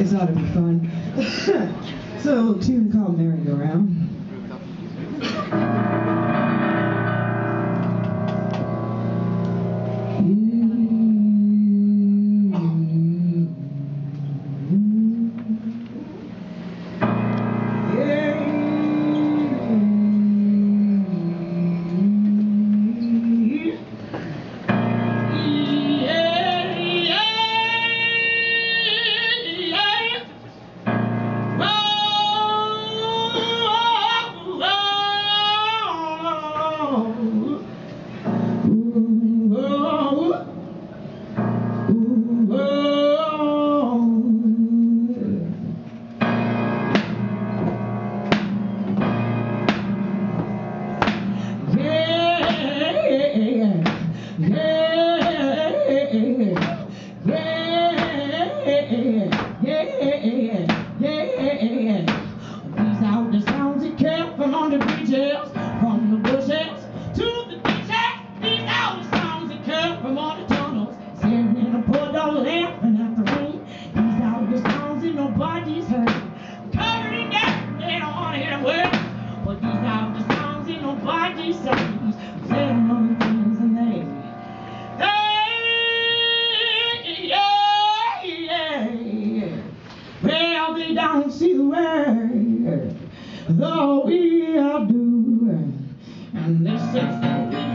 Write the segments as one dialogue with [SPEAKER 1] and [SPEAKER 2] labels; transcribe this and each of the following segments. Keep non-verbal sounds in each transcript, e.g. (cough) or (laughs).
[SPEAKER 1] It's ought to be fun. (laughs) so yeah, yeah. yeah. A little tune called Merry-Go-Round.
[SPEAKER 2] Like them times before.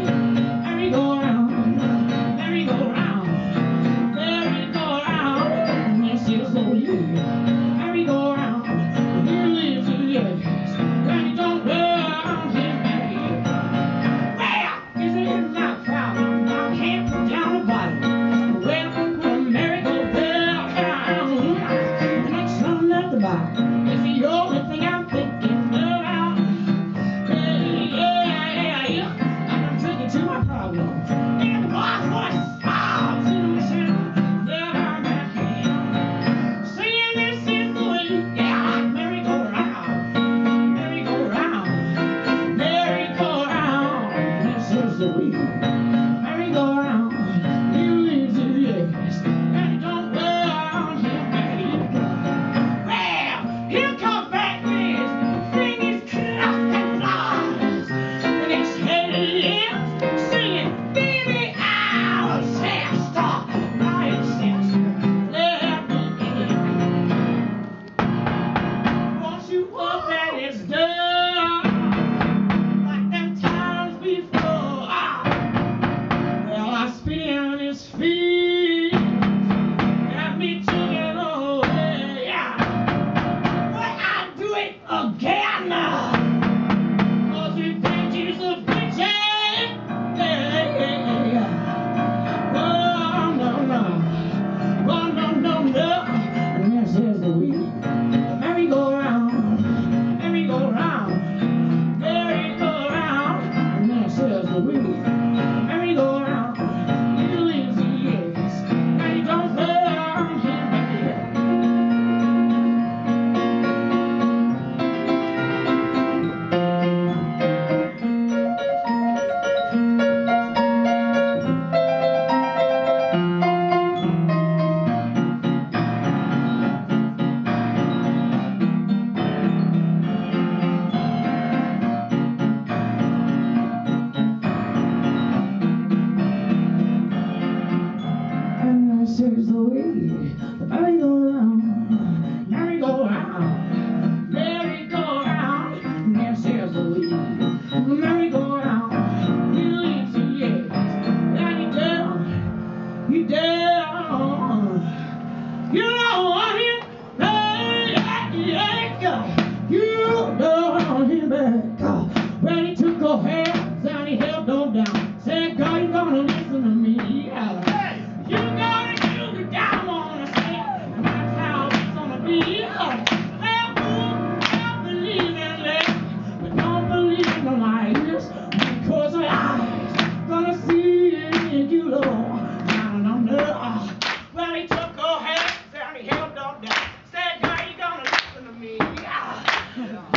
[SPEAKER 2] to me. Yeah.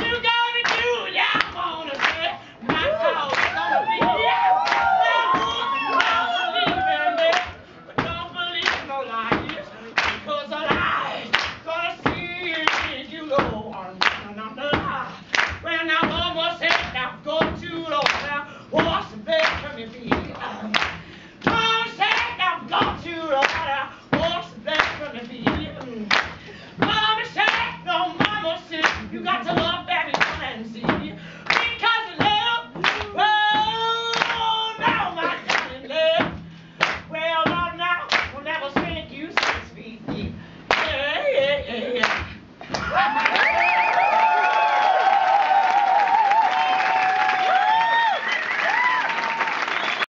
[SPEAKER 2] you (laughs) You got to love